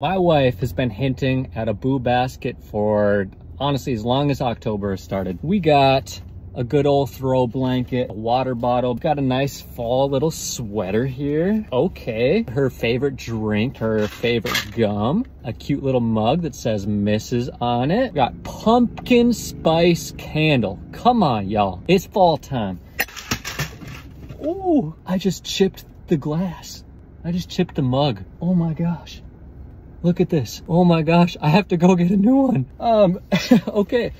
My wife has been hinting at a boo basket for honestly as long as October started. We got a good old throw blanket, a water bottle, got a nice fall little sweater here. Okay. Her favorite drink, her favorite gum, a cute little mug that says Mrs. on it. Got pumpkin spice candle. Come on, y'all. It's fall time. Ooh, I just chipped the glass. I just chipped the mug. Oh my gosh. Look at this. Oh my gosh, I have to go get a new one. Um, okay.